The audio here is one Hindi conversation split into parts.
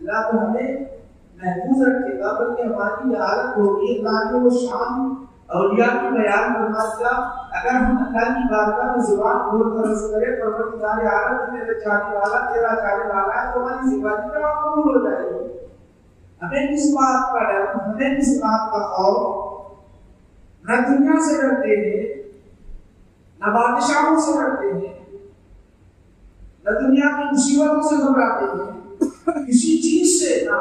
अल्लाह तो हमें महफूज रखेगा बल्कि हमारी हालत होगी अल्लाह ने वो शाम अलिया की बयान फरमा दिया अगर हम अल्लाह की बारगाह में ज़ुबान खोल कर अर्ज़ करें, परवरदिगार आलम मेरे चाहने वाला, तेरा चाहने वाला है तो हमारी ज़िंदगी में कबूल हो जाएगी। हमें किस बात का डर, हमें किस बात का खौफ, न दुनिया से डरते हैं, न बादशाहों से डरते हैं, न दुनिया की मुसीबतों से घबराते हैं। किसी चीज़ से ना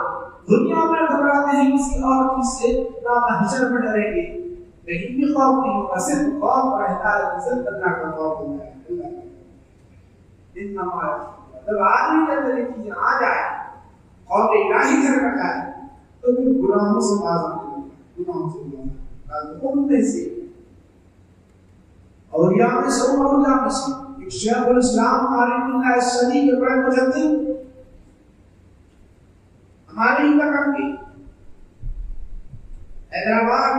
दुनिया में घबराते हैं, किसी और चीज़ से ना महशर में डरेंगे। कहीं भी खौफ नहीं होगा, सिर्फ़ खौफ रहता है सिर्फ़ अल्लाह का खौफ होता है। इन नमाज़ जब आदमी के अंदर ये चीज़ें आ जाए खौफ इलाही कर रखा है तो फिर गुनाहों से बाज आने लगता गुनाहों से बाज उनमें से और यहाँ पे सब यहाँ पे से एक शेख इस्लाम आरिफुल्लाह सदी के बड़े मुजद्दिद हमारे ही तक की हैदराबाद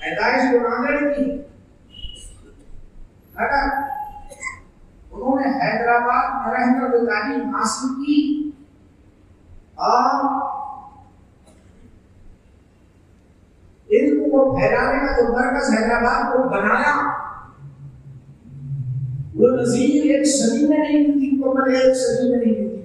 पैदाइश तो नांदेड़ की। उन्होंने हैदराबाद में रहकर जो तालीम हासिल की। और इल्म को फैलाने का जो मरकज हैदराबाद को बनाया, वो नजीर एक सदी में नहीं मिलती मुकम्मल एक सदी में नहीं मिलती।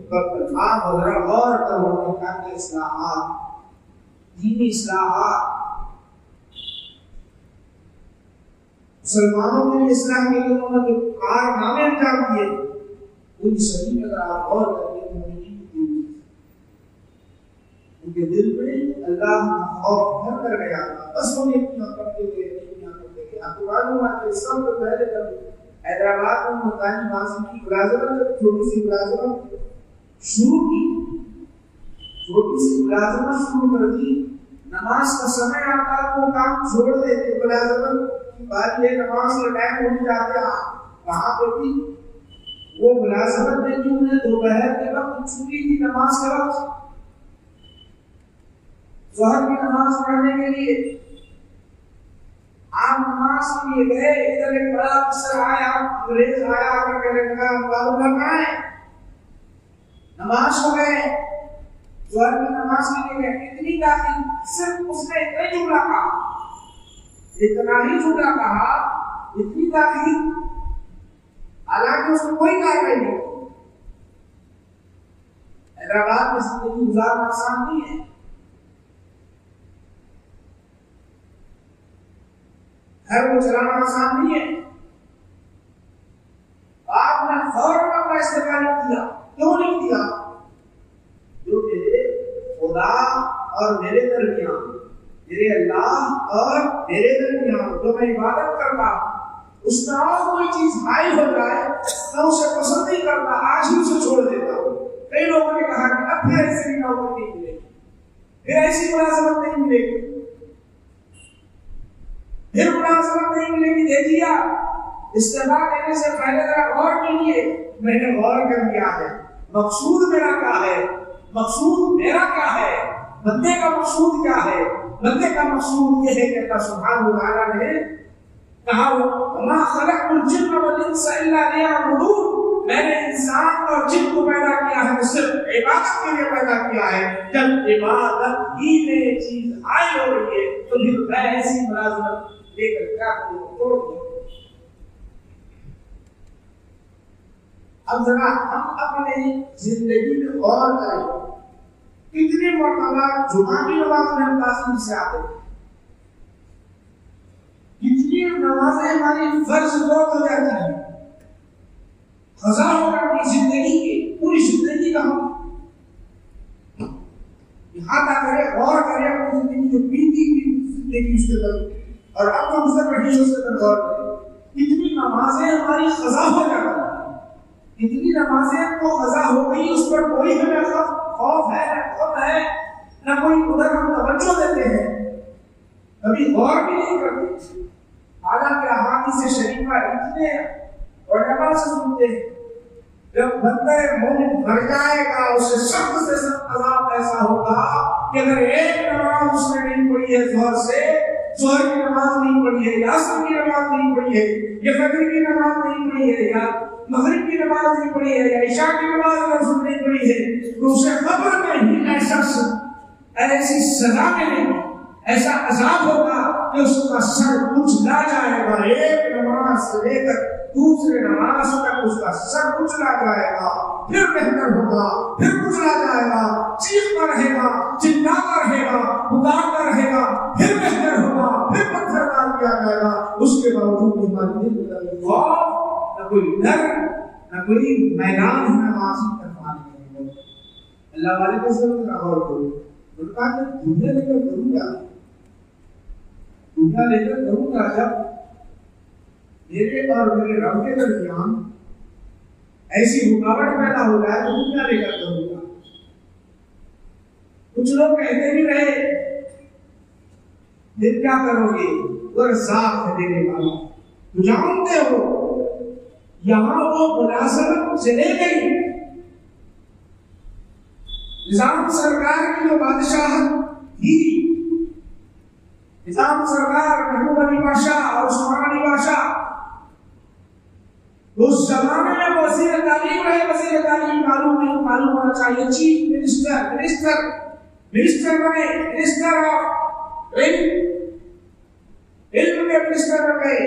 मुसलमानों लिए इस्लाम के लिए उन्होंने कारनामे अंजाम पूरी सदी में अगर आप गौर करेंगे उनके दिल में अल्लाह का खौफ भर कर गया बस वो इतना करते थे इतना करते थे आपको मालूम है कि सब पहले जब हैदराबाद में मुल्तानी मासिम की मुलाजमत छोटी सी मुलाजमत शुरू की। छोटी सी मुलाजमत शुरू कर दी, नमाज़ का समय आता तो काम छोड़ देते मुलाजमत की बात ये नमाज़ का टाइम हो जाते वहाँ पर भी वो मुलाजमत में जो उन्हें दोपहर के वक्त छुट्टी थी नमाज़ के वक्त। जोहर की नमाज़ पढ़ने के लिए। आप नमाज़ के लिए गए, इधर एक बड़ा अफसर आया, अंग्रेज़ आया आकर कहने लगा करना है। नमाज़ हो गए जोहर की नमाज़ के लिए इतनी काफ़ी सिर्फ़ उसने इतना ही जुमला कहा, इतना ही जुमला कहा, इतनी काफ़ी हालाँकि उसको कोई कार्रवाई नहीं हैदराबाद में ज़िंदगी गुजारना आसान नहीं है। घर को चलाना आसान नहीं है। आपने फ़ौरन अपना इस्तेमाल किया। क्यों नहीं किया? जो मेरे खुदा और मेरे दरमियान, मेरे अल्लाह और मेरे दरमियान जो मैं इबादत करता उसमें और कोई चीज़ हाई हो जाए, मैं उसे पसंद नहीं करता, आज ही उसे छोड़ देता हूँ। कई लोगों ने कहा कि अब फिर ऐसी नौकरी नहीं मिलेगी। फिर ऐसी मुलाजमत नहीं मिलेगी। फिर मुलाजमत नहीं मिलेगी दे दिया इस्तेफा देने से पहले जरा गौर कीजिए, मैंने गौर कर दिया है। मकसूद मेरा क्या है? मकसूद मेरा क्या है? बंदे का मकसूद क्या है? बंदे का मकसूद ये है कि अल्लाह सुभान तआला ने कहा मा खलक़ुल जिन्न वल इंसा इल्ला लियअबुदून मैंने इंसान और जिन को पैदा किया है, वो सिर्फ़ इबादत के लिए पैदा किया है। जब इबादत ही में चीज़ आई हो रही है तो फिर मैं ऐसी मुलाजमत लेकर क्या करूँ तोड़ दूँ अब जरा हम अपने ज़िंदगी में गौर करें कितनी मरतबा जुमा की नमाज़ में हम तासीर से आते कितनी नमाजें हमारी फ़र्ज़ वक्त हो जाती है। हज़ारों अपनी ज़िंदगी की, पूरी ज़िंदगी का हम यहाँ तक करें, और करें, अपनी ज़िंदगी जो बीती की ज़िंदगी उसके अंदर और अब हम अंदर गौर करें। इतनी नमाजें हमारी खजा हो जाती इतनी नमाजें तो खजा हो गई, उस पर कोई हमें खौफ है न खौफ है, न कोई उधर हम तवज्जो देते हैं। कभी गौर भी नहीं करते। हालाँकि अहादी से शरीफा इतने और नमाज़ सुनते हैं। जब बंदे मोमिन मर जाएगा, उसे सख्त से सख्त अजाब ऐसा होगा कि अगर एक नमाज़ उसने नहीं पढ़ी है ज़ोर से जोहर की नमाज़ नहीं पढ़ी है या असर की नमाज़ नहीं पढ़ी है, या फजर की नमाज़ नहीं पढ़ी है, या मगरिब की नमाज़ नहीं पढ़ी है, या ईशा की नमाज़ अगर नहीं पढ़ी है तो उसे खबर में ही ऐसा ऐसी सजा मिलेगी, ऐसा अजाब होगा कि उसका सर कुचला जाएगा एक नमाज़ से लेकर दूसरे नमाज़ तक उसका सर कुचला जाएगा फिर बेहतर होगा फिर कुचला जाएगा चीखता रहेगा चिल्लाता रहेगा पुकारता रहेगा फिर बेहतर होगा फिर पत्थर डाल दिया जाएगा उसके बावजूद दिल में न कोई डर न कोई मैदान है नमाज़ अल्लाह वाले के ज़रूर और करो उनका दुनिया लेकर करूँगा दुनिया लेकर करूँगा जब मेरे और मेरे रब के दरमियान ऐसी रुकावट पैदा हो जाए तो दुनिया लेकर करूँगा। कुछ लोग कहते भी रहे, फिर क्या करोगे? वो साफ़ है देने वाला। तो जानते हो, यहाँ वो मुलाजमत चले गई। निज़ाम सरकार की जो बादशाह थी निज़ाम सरकार, महबूब अली बादशाह और उस्मान अली बादशाह। उस जमाने में वज़ीर तालीम रहे वज़ीर तालीम मालूम नहीं, मालूम होना चाहिए। चीफ मिनिस्टर मिनिस्टर मिनिस्टर बने, मिनिस्टर ऑफ़ इल्म इल्म के मिनिस्टर बन गए।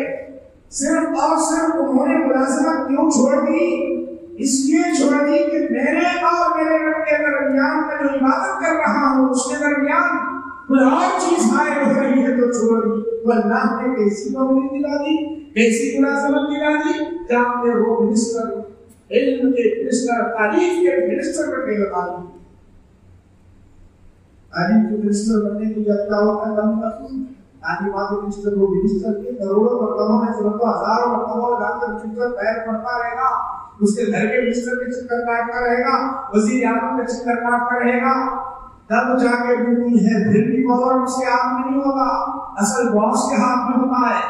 सिर्फ़ और सिर्फ़ उन्होंने मुलाजमत क्यों छोड़ दी? इसलिए छोड़ दी कि मेरे और मेरे रब के दरमियान में जो इबादत कर रहा हूँ, उसके दरमियान कोई और चीज़ हो रही है तो छोड़ दी। अल्लाह ने कैसी नौकरी दिला दी कैसी मुलाजमत दिला दी। जहाँ पे वो मिनिस्टर इल्म के मिनिस्टर तारीफ़ के मिनिस्टर बन गए तारीफ़ तारीफ़ के मिनिस्टर बनने की जनता होता कम तारीफ़ वाले मिनिस्टर वो मिनिस्टर के करोड़ों मरतबों में चलो हज़ारों मरतबों जाकर मिनिस्टर पैर पड़ता रहेगा। उसके घर के मिनिस्टर के चक्कर काटता रहेगा। वज़ीर आज़म के चक्कर काटता रहेगा। तब जाके ड्यूटी है, फिर भी पावर उसके हाथ में नहीं होगा। असल बॉस के हाथ में होता है।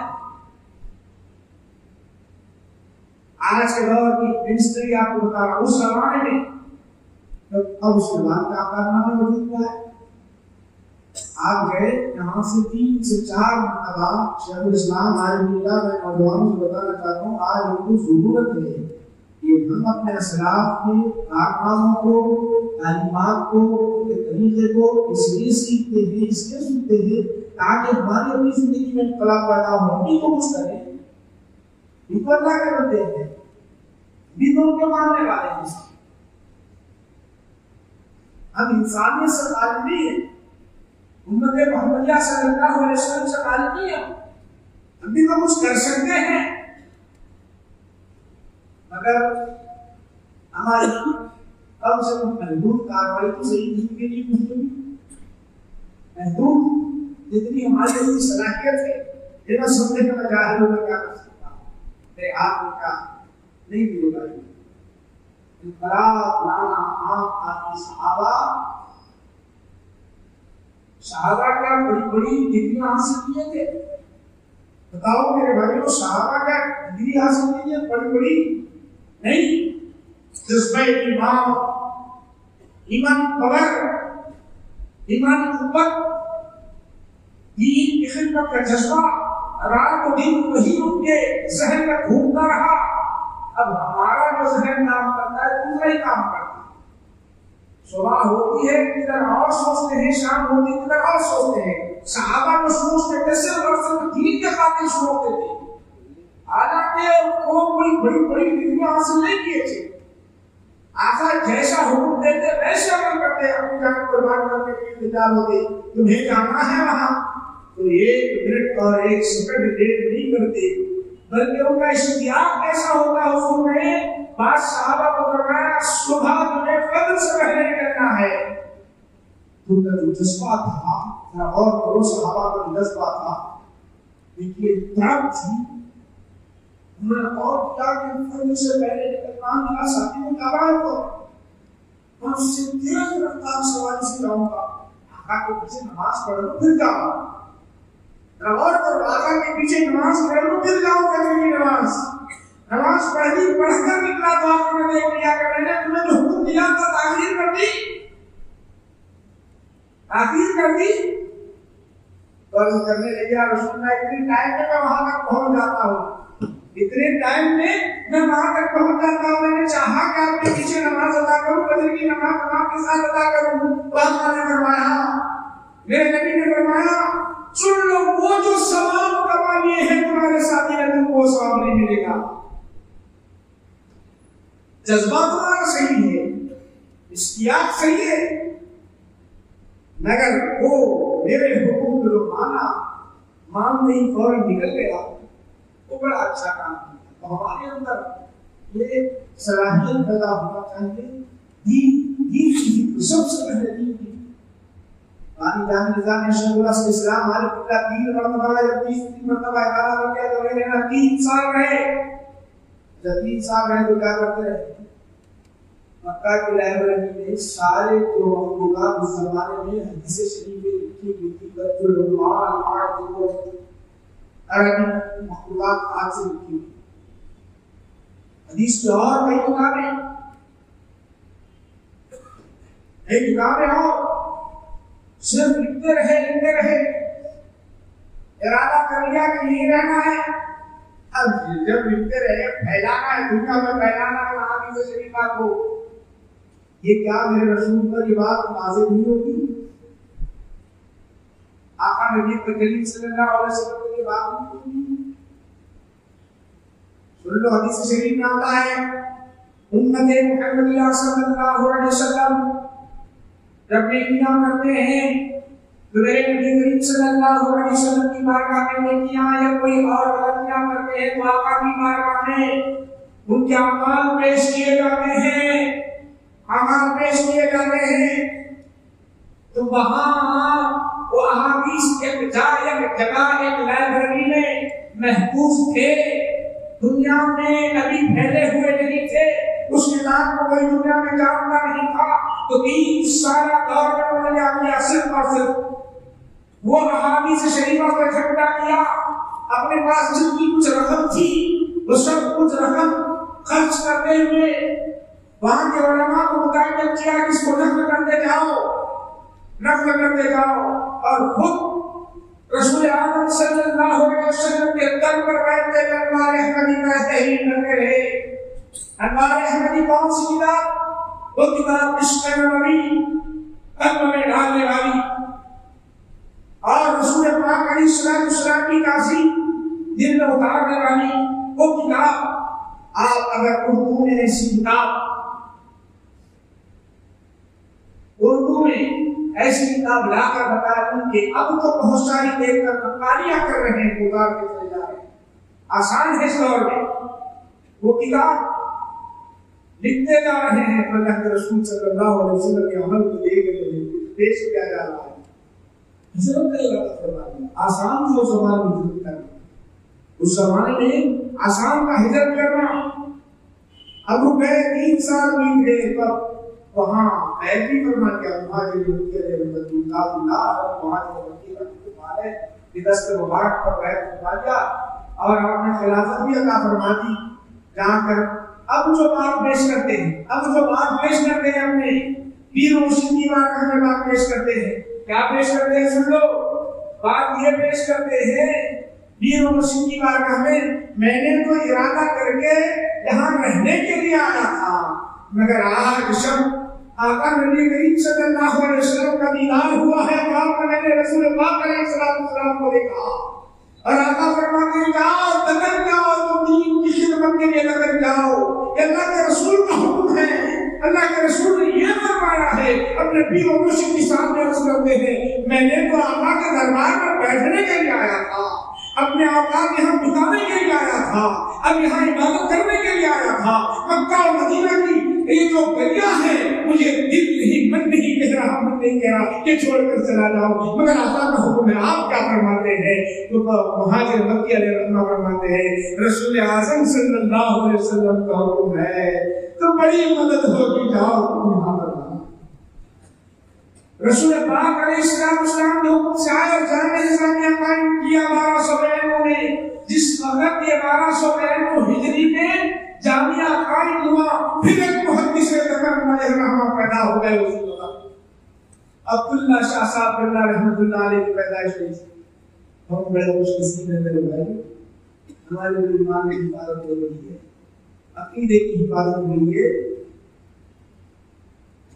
आज के दौर की मिनिस्ट्री आपको बता रहा उस जमाने में तो अब उसके बाद क्या करना में मौजूद हुआ है? आप गए यहाँ से तीन से चार मरतबा शेखुल इस्लाम आज मिला मैं नौजवानों को बताना चाहता हूँ, आज उनको ज़रूरत है। कि हम अपने असलाफ के कारनामों को तालीमत को तरीके को इसलिए सीखते हैं इसलिए सुनते हैं, ताकि हमारी अपनी ज़िंदगी में इनकलाब पैदा हो। हम भी तो कुछ करें। इनको अल्लाह के बंदे हैं भी तो उनके मानने वाले हैं। हम इंसानियत से नहीं है। उम्मत मोहम्मदिया से नहीं है। हम भी तो कुछ कर सकते हैं। मगर हमारी कम से कम महदूद कार्रवाई तो सही नहीं के लिए मुस्लिम महदूद जितनी हमारी अपनी सलाहियत है इतना समझे का मैं ज़ाहिर होकर क्या कर सकता हूँ? मेरे हाथ नहीं भी होगा इनकलाब लाना आम आदमी सहाबा सहाबा क्या बड़ी बड़ी डिग्री हासिल किए थे? बताओ मेरे भाइयों, सहाबा क्या डिग्री हासिल की है बड़ी बड़ी नहीं जज्बे ईमान ईमान पवर ईमान कुव्वत दीन की का जज्बा रात और दिन वही उनके जहन में घूमता रहा अब हमारा जो जहन काम करता है दूसरा ही काम करता है सुबह होती है किधर और सोचते हैं शाम होती है किधर और सोचते हैं साहबा जो सोचते थे सिर्फ़ और सिर्फ़ दीन के खातिर सोचते थे हालाँकि वो कोई बड़ी बड़ी डिग्रियाँ हासिल नहीं किए थे। आका जैसा हुक्म देते, वैसे अमल करते, अपनी जान कुर्बान करने के लिए तैयार होते तुम्हें जाना है वहाँ तो एक मिनट और एक सेकंड देर नहीं करते। बल्कि उनका इश्तियाक ऐसा होता है में बात साहबा को फरमाया सुबह तुम्हें फजर से पहले करना है। उनका जो जज्बा था और करो, सहाबा का जज्बा था, देखिए, तड़प थी। और क्या कि फजर से पहले निकलना मेरा साथी को दबाए को मैं उससे तेज रफ्तार सवारी से जाऊँगा। आका के पीछे नमाज़ पढ़ लो, फिर जाऊँगा और और आका के पीछे नमाज़ पढ़ लो, फिर जाओ कभी नमाज़? नमाज़ पढ़ी, पढ़कर निकला तो आपने देख लिया कि मैंने तुम्हें जो हुक्म दिया था ताखीर कर दी। ताखीर कर दी। तो कर्ज करने लगे रसूल इतने टाइम में मैं वहाँ तक पहुँच जाता हूँ। इतने टाइम में मैं वहाँ तक पहुँच जाता हूँ मैंने चाहा कि आपके पीछे नमाज़ अदा करूँ बदल की नमाज़ नमाज़ के साथ अदा करूँ। तो आपने फरमाया, मेरे नबी ने फरमाया, सुन लो, वो जो सवाब कमा लिए हैं तुम्हारे साथी ने तुमको सवाब नहीं मिलेगा? जज्बा तुम्हारा सही है, इश्तियाक सही है, मगर वो मेरे हुक्म को माना मान नहीं फ़ौरन निकल गया। वो बड़ा अच्छा काम है। तो हमारे अंदर ये सलाहियत पैदा होना चाहिए। दीन दीन की सबसे पहले दीन की पानी जान निज़ाम ने शेखुल इस्लाम हमारे पिता तीन मरतबा जब तीस तीन मरतबा इकारा कर दिया तो मैंने तीन साल रहे। जब तीन साल रहे तो क्या करते रहे? मक्का की लाइब्रेरी में सारे जो मखलूकात उस जमाने में हदीस शरीफ में लिखी हुई थी बदुल माल आठ जो आज से हदीस की और कई किताबें कई किताबें सिर्फ़ लिखते रहे लिखते रहे। इरादा कर लिया कि यही रहना है। अब जब लिखते रहे फैलाना है, दुनिया में फैलाना है आदमी से शरीफ को ये क्या मेरे रसूल पर ये बात नाजिल नहीं होगी आका नबी करीम सल्लल्लाहु अलैहि वसल्लम पर ये बात सुन लो, हदीस शरीफ में आता है, उम्मत मुहम्मदिया सल्लल्लाहु अलैहि वसल्लम। जब नेकियाँ करते हैं तो मेरे नबी करीम सल्लल्लाहु अलैहि वसल्लम की बारगाह में नेकियाँ या कोई और गलतियाँ करते हैं तो आका की बारगाह में उनके अमाल पेश किए जाते हैं। अमाल पेश किए जाते हैं। तो वहाँ जगह, एक लाइब्रेरी में महफूज थे। दुनिया में कभी फैले हुए नहीं थे। उस किताब को कोई दुनिया में जानता नहीं था। तो तीन सारा दौर में उन्होंने किया सिर्फ़ और सिर्फ़ वो अहादीस शरीफा को इकट्ठा किया। अपने पास जितनी कुछ रकम थी। वो सब कुछ रकम खर्च करते हुए वहाँ के उलमा को मुताबिक किया कि इसको नकल करते जाओ। नकल करते जाओ और खुद रसूल आदम सल्लल्लाहु अलैहि वसल्लम के दर पर बैठते हुए में डालने वाली। और रसूल पाक अलैहि की काशी दिल उतारने वाली वो आप अगर उर्दू में ऐसी उर्दू में ऐसी किताब लाकर बताया उनके अब तो बहुत सारी देखकर नकारियाँ कर रहे हैं उतार के चले जा रहे हैं। आसान है इस दौर में वो किताब लिखते जा रहे हैं अल्लाह के रसूल सल्लल्लाहु अलैहि वसल्लम के अमल को देख रहे पेश किया जा रहा है। आसान जो जमाने में उस जमाने में आसान का हिजरत करना। अब गए तीन साल बीत गए तब वहाँ ऐसी फरमा के मुहाजिर के लिए रसूलुल्लाह मुहाजिर मक्की रहमतुल्लाह अलैह की दस्त मुबारक पर बैठ फरमा दिया और आपने खिलाफत भी अता फरमा दी जाकर अब जो बात पेश करते हैं, अब जो बात पेश करते हैं हमने पीर मुर्शिद की बात हमें बात पेश करते हैं, क्या पेश करते हैं सुन लो, बात ये पेश करते हैं, वीर मुर्शिद की बात हमें मैंने तो इरादा करके यहाँ रहने के लिए आया था, मगर आज शब आका नबी करीम सल्लल्लाहु अलैहि वसल्लम का दीदार हुआ है तो आपने मैंने रसूल पाक अलैहि को देखा। और आका फरमाते, जाओ लगन जाओ, तुम दीन की खिदमत के लिए लगन जाओ। अल्लाह के रसूल का हुक्म है। अल्लाह के रसूल ने ये फरमाया है, अपने पीर और मुर्शिद के सामने अर्ज़ करते हैं। मैंने तो आका के दरबार पर बैठने के लिए आया था। अपने औकात यहाँ बिताने के लिए आया था। अब यहाँ इबादत करने के लिए आया था। मक्का और मदीना की ये जो गलिया है, मुझे दिल नहीं, मन नहीं कह रहा, मन नहीं कह रहा कि छोड़कर चला जाओ मगर अल्लाह का हुक्म है, आप क्या फरमाते हैं? तो महाजिर मक्की फरमाते हैं, रसूल आज़म सल्लल्लाहु अलैहि वसल्लम का हुक्म है तो बड़ी मदद होगी, जाओ तुम यहाँ रसूल पाक अलैहिस्सलाम के हुक्म से आए और जाने इस्लामिया कायम किया 1292 में, जिस वक्त ये 1292 हिजरी में जामिया कायम हुआ, फिर एक मुहद्दिस रहमा पैदा हो गए उसी वक्त। अब्दुल्ला शाह साहब बिल्ला रहमतुल्लाह अलैह की पैदाइश हुई। हम बड़े खुशनसीब हैं मेरे भाई, हमारे ईमान की हिफाजत हो रही है। अकीदे की हिफाजत हुई है।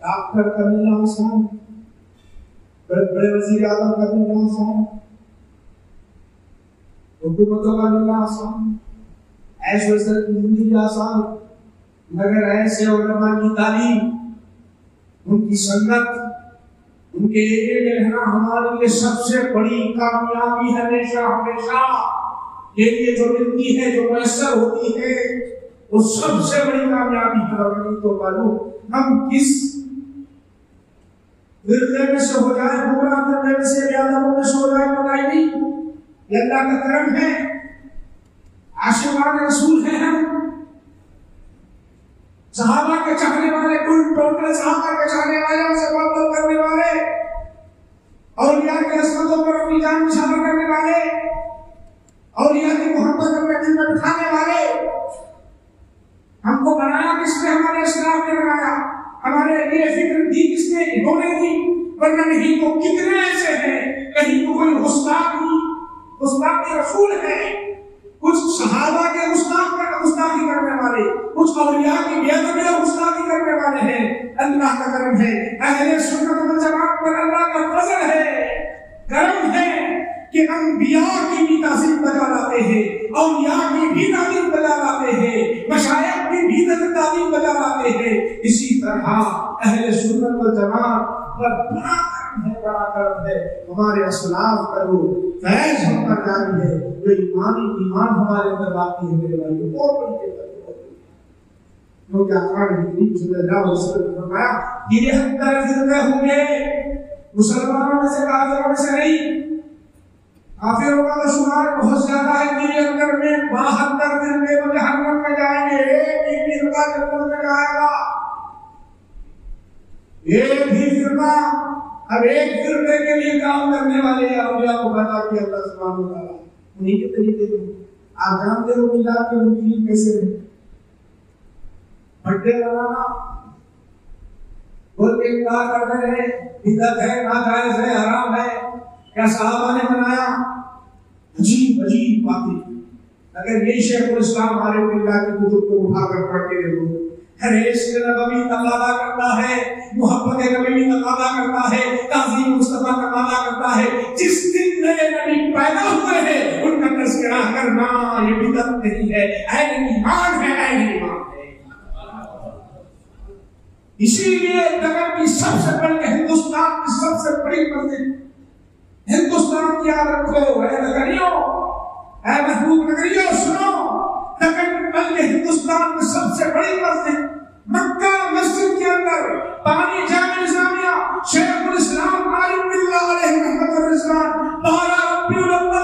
डॉक्टर का मिलना आसान बड़े वज़ीर आज़म का भी मिलना आसान हुकूमतों का भी मिलना आसान ऐश वसर की ज़िंदगी आसान मगर ऐसे उलमा की तालीम, उनकी संगत, उनके में रहना हमारे लिए सबसे बड़ी कामयाबी हमेशा हमेशा के लिए जो मिलती है, जो मैसर होती है, वो सबसे बड़ी कामयाबी है तो मालूम। हम किस में से हो जाए करने में से यादवों में से हो जाए बताई नहीं अल्लाह का करम है, आशीर्वाद रसूल है हम। सहाबा के चाहने वाले कुल टोटल सहाबा के चाहने वाले, उनसे मोहब्बत करने वाले, और यहाँ के असमतों पर अपनी जान निशाना करने वाले, और यहाँ की मोहब्बत अपने दिल में बिठाने वाले हमको बनाया किसने हमारे इस्लाम ने बनाया हमारे लिए फ़िक्र दी किसने इन्होंने दी वरना नहीं तो कितने ऐसे हैं? कहीं तो कोई गुस्ताख ही गुस्ताख रसूल है। कुछ सहाबा के गुस्ताख का गुस्ताखी करने वाले, कुछ अलिया की बेद में गुस्ताखी करने वाले हैं। अल्लाह का करम है। अहले सुन्नत वल जमात पर अल्लाह का फजल है। करम है कि अंबिया की भी तासीम बजा लाते हैं, औलिया की भी तालीम बजा लाते हैं, मशायख की भी तालीम बजा लाते हैं। इसी तरह अहले सुन्नत वल जमात पर बड़ा करम है, बड़ा करम है। हमारे असलाफ करो, फैज हम पर जारी है जो ईमानी, ईमान हमारे अंदर बाकी है, मेरे भाई बहुत बड़ी ने फरमाया फिरके होंगे। मुसलमानों में से, काफिरों में से नहीं। काफिरों का शुमार बहुत ज़्यादा है। मेरे अंदर में बहत्तर फिरके वो जहन्नम में जाएँगे। एक ही जन्नत में जाएगा। एक फिरका अब एक फिरके के लिए काम करने वाले अलिया को बता के अल्लाह उन्हीं के तरीके आप जानते हो मिलाद के कैसे के क्या करते रहे है हराम है क्या साहबा ने बनाया? अजीब अजीब बातें। अगर ये शेखुल इस्लाम की कुतुब को उठाकर पढ़ते रहो हर इश्क नबवी तकादा करता है, मोहब्बत नबवी तकादा करता है, ताजीम मुस्तफ़ा तकादा करता है। जिस दिन नए नबी पैदा हुए हैं, उनका तस्करा करना ये बिदत नहीं है। अहले ईमान है अहले ईमान इसीलिए जगत की सबसे बड़ी हिंदुस्तान की सबसे बड़ी मस्जिद, हिंदुस्तान की याद रखो। है नगरियों है महबूब नगरियों, सुनो। हिंदुस्तान में सबसे बड़ी मस्जिद मक्का मस्जिद के अंदर। पानी जामे शेखुल इस्लाम अलैहि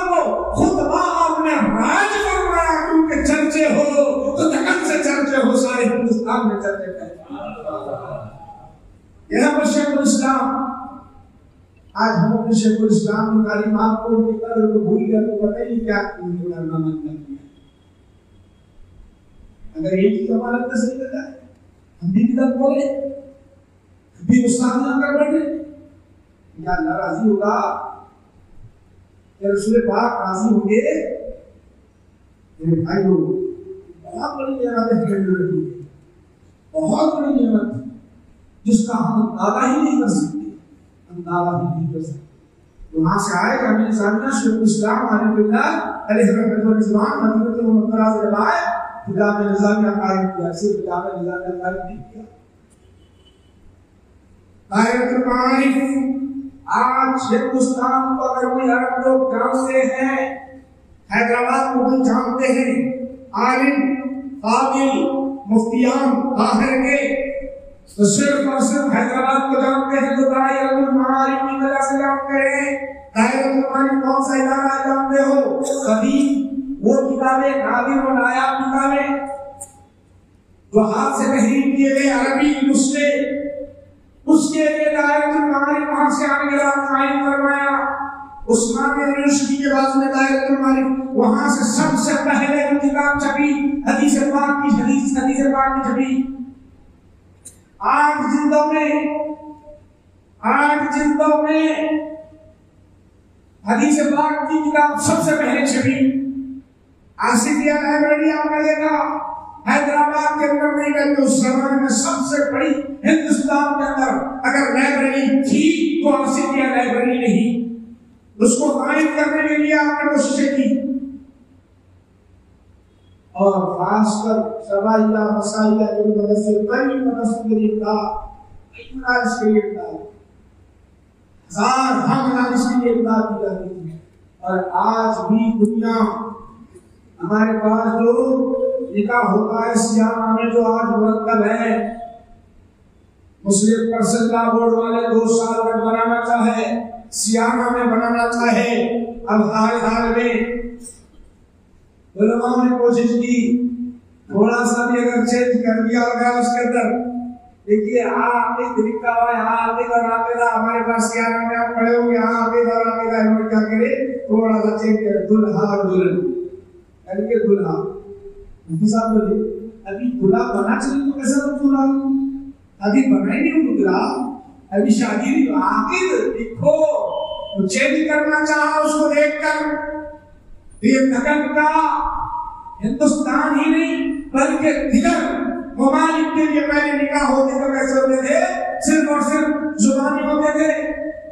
को खुतबा आपने राज फरमाया, क्योंकि चर्चे हो तो से चर्चे हो, सारे हिंदुस्तान में चर्चे करें। इस्लाम। आज हम अपने शेखुल इस्लाम की तालीमात को उनकी कदर को भूल गए तो पता ही क्या अगर एक चीज़ हमारे अंदर सही जाए हम भी बिदत बोले भी गुस्सा में आकर बैठे क्या अल्लाह राज़ी होगा। या रसूल पाक राज़ी होंगे। मेरे भाई लोग, बहुत बड़ी नेमत है खेल रही है। बहुत बड़ी नेमत है, जिसका हम अंदाज़ा ही नहीं कर सकते। अंदाज़ा ही नहीं कर सकते। वहाँ से आए हमें सामने शेख इस्लाम, आलिम बिल्लाह, अलैहि रहमतुल इस्लाम हज़रत मुहम्मद से लाए खुदा में निजामिया कायम किया, सिर्फ़ खुदा में निजामिया कायम नहीं किया। मारिफ आज हिंदुस्तान को अगर कोई अरब लोग जानते हैं, हैदराबाद को भी जानते हैं, आलिम काबिल मुफ्तियान, बाहर के तो सिर्फ़ और सिर्फ़ हैदराबाद को जानते हैं तो मारिफ की वजह से जानते हैं दायरतुल कौन सा इदारा जानते हो? कभी वो किताबें नादिर और नायाब किताबें जो हाथ से तहरीर किए गए अरबी नुस्खे उसके लिए दायरतुल मारिफ वहाँ से आने के बाद कायम करवाया उस्मान यूनिवर्सिटी के बाजू में दायरतुल मारिफ वहाँ से सबसे पहले जो किताब छपी, हदीस पाक की, हदीस हदीस पाक की छपी। आठ जिल्दों में, आठ जिल्दों में हदीस पाक की किताब सबसे पहले छपी। आसिफिया लाइब्रेरी आपने देखा हैदराबाद के अंदर नहीं गए तो उस में सबसे बड़ी हिंदुस्तान के अंदर अगर लाइब्रेरी थी तो आसिफिया लाइब्रेरी नहीं। उसको कायम करने के लिए आपने कोशिशें की। और खासकर सवाइया मसाइया की मदद से कई मदद से गिरफ़्तार इतना इसके लिए था हज़ार हम इसके लिए इमदाद की जाती थी और आज भी दुनिया हमारे पास जो निकाह होता है, सियामा में जो आज मुरतब है, मुस्लिम पर्सन का बोर्ड वाले दो साल तक बनाना चाहे, सियामा में बनाना चाहे, अब हाल हाल में ने कोशिश की, थोड़ा सा भी अगर चेंज कर दिया होगा उसके अंदर, देखिए एक लिखा हुआ यहाँ आगे का आगे हमारे पास क्या है आप पढ़े होंगे का आगे का क्या करे, थोड़ा सा चेंज कर, दुल्हा दुल्हन। यानी कि दुल्हा मुफ्ती साहब बोले, अभी दुल्हा बना चलिए तो कैसे तुम दुल्हा अभी बना ही नहीं दुल्हा अभी शादी नहीं आगे लिखो तो चेंज करना चाहा उसको देखकर। ये नकल का हिंदुस्तान ही नहीं, बल्कि दिगर ममालिक के लिए पहले निकाह होते तो कैसे होते थे? सिर्फ़ और सिर्फ़ जुबानी होते थे।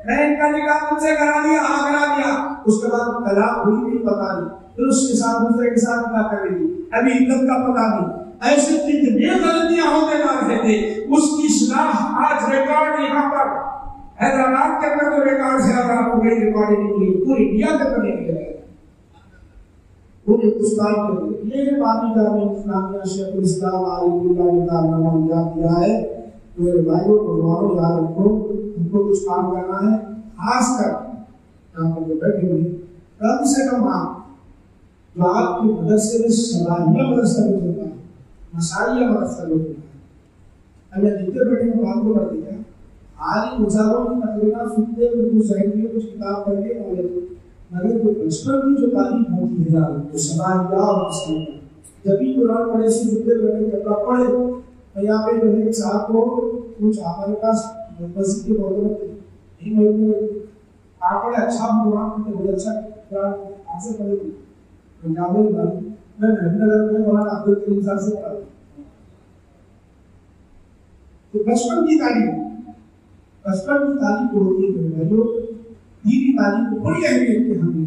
मैं इनका निकाह तुमसे करा दिया हाँ करा दिया। उसके बाद तलाक हुई नहीं, पता नहीं। फिर उसके साथ दूसरे के साथ क्या करेगी? अभी इज़्ज़त का पता नहीं। ऐसे कितने गलतियाँ जा रहे थे उसकी सलाह आज रिकॉर्ड यहाँ पर। हैदराबाद के अंदर तो रिकॉर्ड से अगर आपको गई रिकॉर्डिंग निकली पूरी इंडिया के अंदर निकले वो हिंदुस्तान के ये पानी का में इस्लामिया शेखुल इस्लाम आलिमुल्लाह ने कारनामा अंजाम दिया है। तो कुछ काम करना है। खास कर पर बैठे हुए कम से कम आप जो आपकी मदरसे में सलाहिया मदरसा में होता है मसाइया मदरसा में होता है अब यहाँ जितने बैठे हैं बात को कर दिया आलिम मुजारों की तकरीबा सुनते उनको सही कुछ किताब पढ़ के नॉलेज मगर जो बचपन की जो तालीम होती है, यार तो समाज और मुस्लिम जब भी कुरान पढ़े से जुड़े बैठे कपड़ा पढ़े तो यहाँ पे जो है साहब को कुछ हमारे पास मस्जिद के। प्रॉब्लम नहीं मैं आप पढ़े अच्छा कुरान बहुत अच्छा कुरान आपसे पढ़े। पंजाब में मैं मेहनत में कुरान अब्दुल करीम साहब से पढ़ा तो बचपन की तालीम बचपन की तालीम होती है जो दीनी तालीम को बड़ी अहमियत की हमें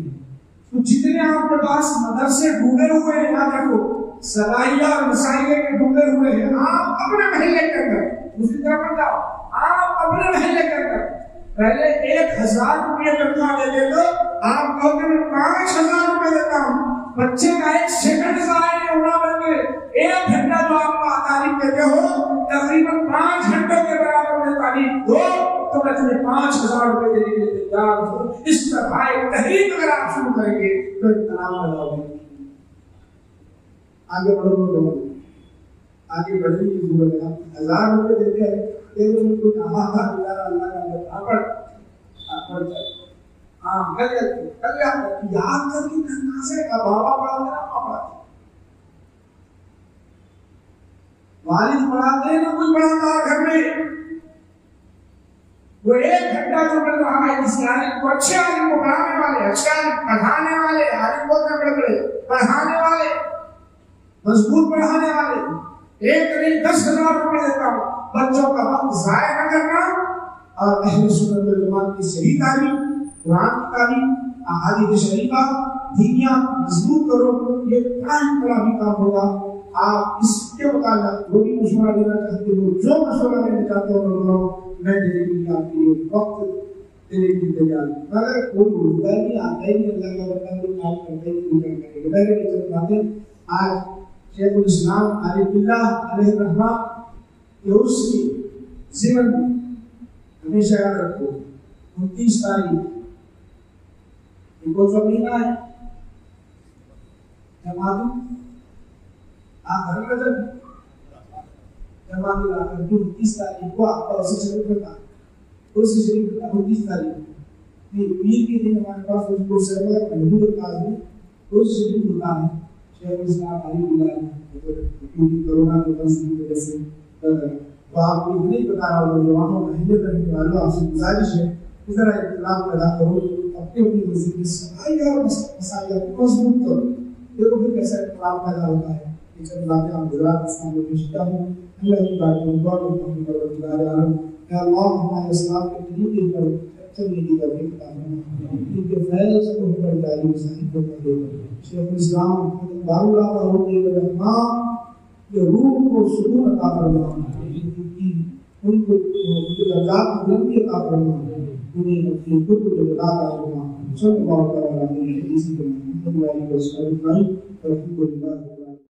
तो जितने आपके पास मदरसे डूबे हुए हैं याद रखो सलाइया और मसाइले के डूबे हुए हैं आप अपने महल्ले के अंदर दूसरी तरफ़ बताओ आप अपने महल्ले के अंदर पहले एक हज़ार रुपये तनख्वाह देते तो आप कहोगे, मैं पाँच हज़ार रुपये देता हूँ। बच्चे का एक सेकंड सहाय नहीं होना बल्कि एक घंटा जो आप तालीम देते हो, तकरीबन पाँच घंटों के बराबर में तालीम दो तो मैं तुम्हें पाँच हज़ार रुपए देने के लिए तैयार हूँ। इस तरह एक तहरीक अगर आप शुरू करेंगे तो तनाव लगाओगे आगे बढ़ो, आगे बढ़ने की ज़रूरत है। हज़ार रुपए देते हैं। का पढ़ पढ़ हाँ पढ़ा पापा वालिद पढ़ाते हैं ना कोई पढ़ाता घर में वो एक घंटा जो मिल रहा है इस आलिम को अच्छे आलिम को पढ़ाने वाले अच्छे आलिम पढ़ाने वाले आलिम को बड़े बड़े पढ़ाने वाले मज़बूत पढ़ाने वाले एक नहीं, दस हज़ार रुपए देता हूँ। बच्चों का वक्त जाया न करना, और अहले सुन्नत वल जमात की सही तालीम, कुरान की तालीम, अहादीस शरीफा, दीनिया मज़बूत करो, ये बड़ा ही बड़ा भी काम होगा। आप इसके मुताबिक जो भी मशवरा देना चाहते हो, जो मशवरा देना चाहते हो मैं देने के लिए आपके लिए वक्त देने के लिए तैयार मगर कोई रोज़गार नहीं आता ही नहीं, अल्लाह का बंदा लोग काम करते ही नहीं करेंगे मेरे लिए चल बातें आज शेखुल इस्लाम आलिमुल्लाह अलैहि रहमा के उसकी जीवन हमेशा याद रखो उनतीस तारीख इनको जो महीना है जमातु आखिर का जब जमात आखिर जो उनतीस तारीख को आपका उसी शरीफ में था उस शरीफ का उनतीस तारीख ये पीर के दिन हमारे पास उसको सरवर महमूद काजी उस शरीफ होता है शेख इस्लाम अली क्योंकि कोरोना के की वजह से तो आपको इतने बता रहा हूँ जवानों महीने रहने वालों आपसे गुजारिश है इधर इतलाम पैदा करो, अपनी अपनी मस्जिद में सफ़ाई और मसाजिद को मज़बूत करो देखो फिर कैसा इतलाम पैदा होता है। कि जब लाके हम गुजरात इस्लाम में पेशता हूँ। अल्लाह की बात में हम परवरदिगार आलम या अल्लाह हमारे इस्लाम के तरीके पर चलने की तौफीक अता फरमा इनके फैल से को पर जारी मसाइल को दो शेख इस्लाम बारुल्लाह रहमान जो रूह को सुकून अता फरमा उनकी उनको दर्जात का बुलंदी फरमा उन्हें अपने खुद को जगह का फरमा सब बात कर रहा है इसी के मोहम्मद वाली वसल्लम और रहमतुल्लाह